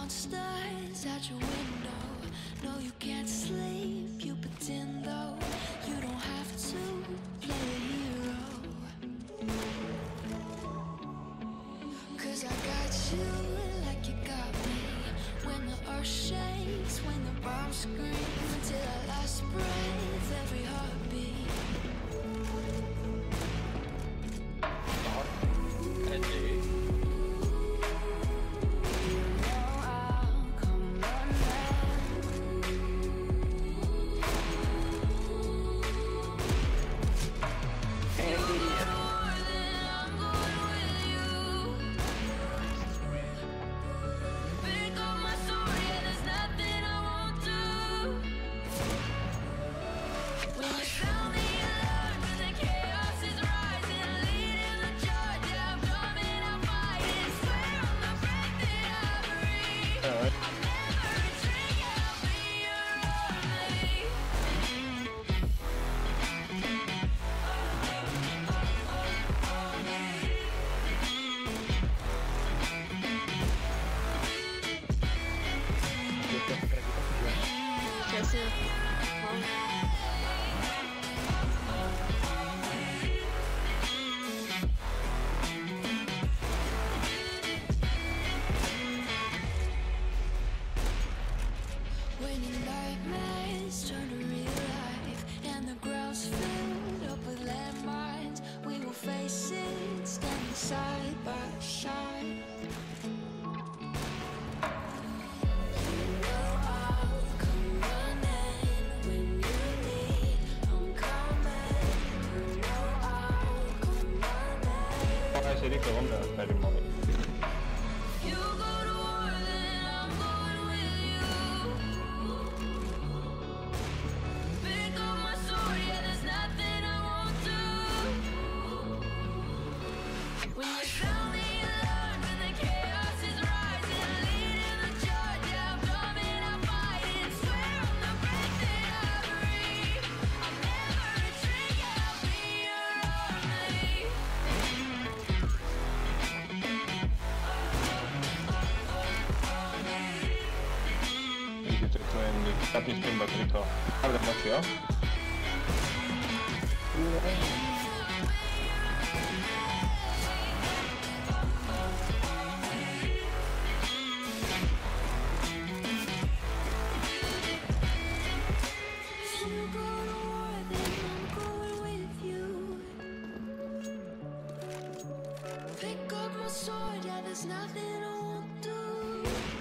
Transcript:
monsters at your window. No, you can't sleep, you pretend though. You don't have to play the hero. Cause I got you like you got me. When the earth shakes, when the bombs scream, until our last breath, face it standing side by side. serie que compra el móvil. Then I'm going with you. Pick up my sword, yeah, there's nothing I won't do.